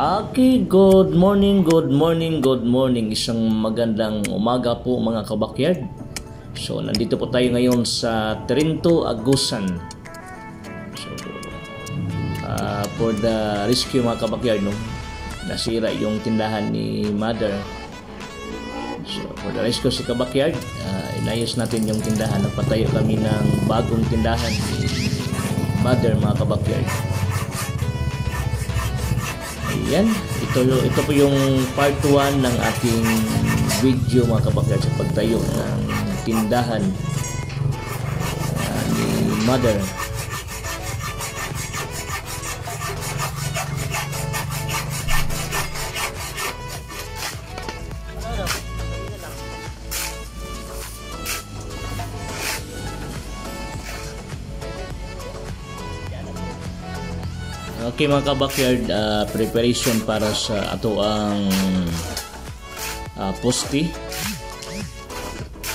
Okay, good morning, good morning, good morning. Isang magandang umaga po mga kabakyard. So, nandito po tayo ngayon sa Trinto, Agusan. So, uh, for the rescue mga kabakyard, no? Nasira yung tindahan ni Mother. So, for the rescue si kabakyard, uh, inayos natin yung tindahan. Nagpatayo kami ng bagong tindahan ni Mother mga kabakyard. Ayan, ito, ito po yung part 1 ng ating video mga kabakyard sa pagtayo ng tindahan uh, ni Mother. Okay mga ka-backyard, uh, preparation para sa ato ang uh, posti.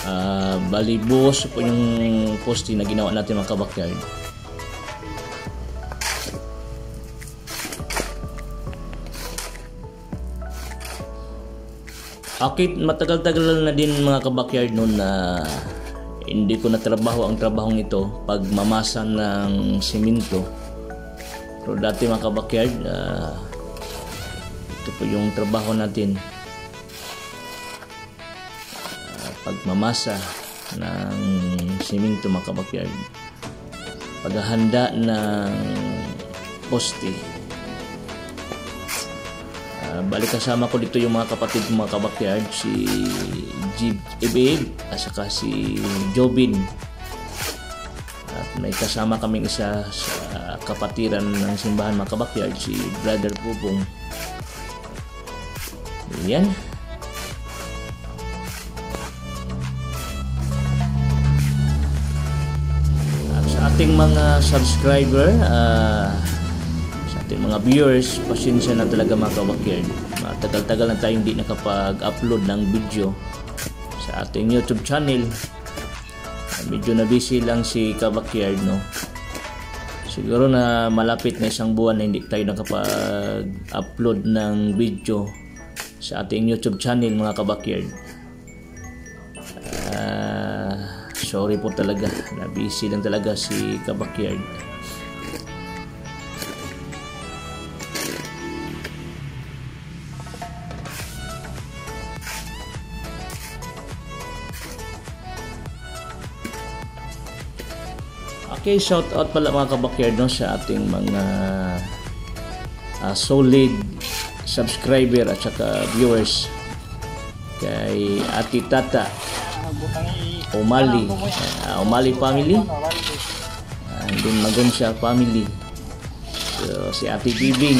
Uh, bali buhos po yung posti na ginawa natin mga ka-backyard. Okay, matagal-tagal na din mga ka-backyard noon na hindi ko natrabaho ang trabahong ito pagmamasa ng simento pero dati mga kabakyard, uh, ito po yung trabaho natin. Uh, pagmamasa ng simento mga kabakyard. Paghahanda ng poste. Uh, balik kasama ko dito yung mga kapatid mga kabakyard, si Jib Ibig at saka si Jobin at may kasama kaming isa sa kapatiran ng simbahan mga kabakyard si Brother Pupong. Yan at sa ating mga subscriber uh, sa ating mga viewers pasensya na talaga mga kabakyard matagal-tagal na tayo hindi nakapag-upload ng video sa ating YouTube channel medyo na busy lang si Kabakyard no? Siguro na malapit na isang buwan na hindi tayo nakapag-upload ng video sa ating YouTube channel mga Kabakyard. Uh, sorry po talaga. Na busy lang talaga si Kabakyard Okay, shout out pala mga kabakyard no, sa ating mga uh, solid subscriber at saka viewers kay Ati Tata Umali uh, Umali family. And then Magunsya family. So, si Ati Bibing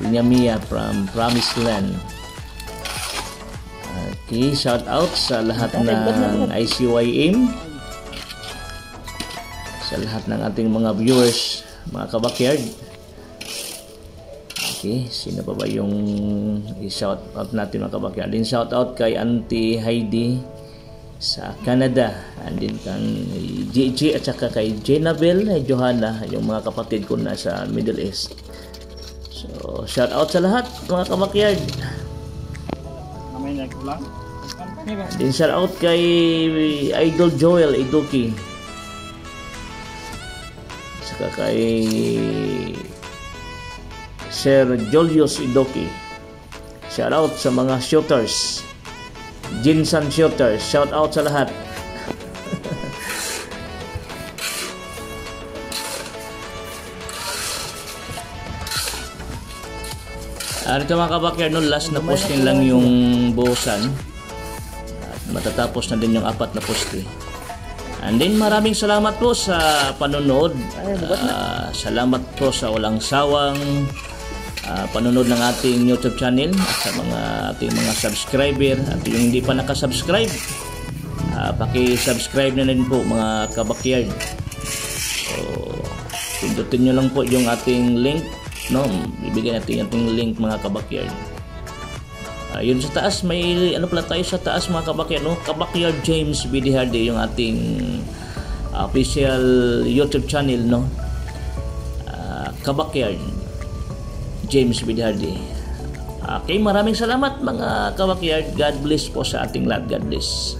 Mia from Promised Land. Okay shout out sa lahat ng ICYM sa lahat ng ating mga viewers, mga kabakyard. Okay, sino pa ba yung i-shout out natin mga kabakyard? Din shout out kay Auntie Heidi sa Canada. And din kang JJ at saka kay Jenabel, Johanna, yung mga kapatid ko na sa Middle East. So, shout out sa lahat mga kabakyard. Din shout out kay Idol Joel Iduki saka kay Sir Julius Idoki shout out sa mga shooters Jinsan shooters shout out sa lahat Ah, ito mga kabakyard, no, last na posting lang yung buhusan. At matatapos na din yung apat na poste. And then maraming salamat po sa panonood. Uh, salamat po sa walang sawang uh, panonood ng ating YouTube channel at sa mga ating mga subscriber. At yung hindi pa nakasubscribe uh, paki-subscribe na rin po mga kabakyard. So pindutin nyo lang po yung ating link no? Bibigyan natin yung ating link mga kabakyard uh, yun sa taas may ano pala tayo sa taas mga kabakyard no kabakyard James Bidiharde yung ating official YouTube channel no uh, kabakyard James Bidiharde Okay, maraming salamat mga kabakyard. God bless po sa ating lahat. God bless.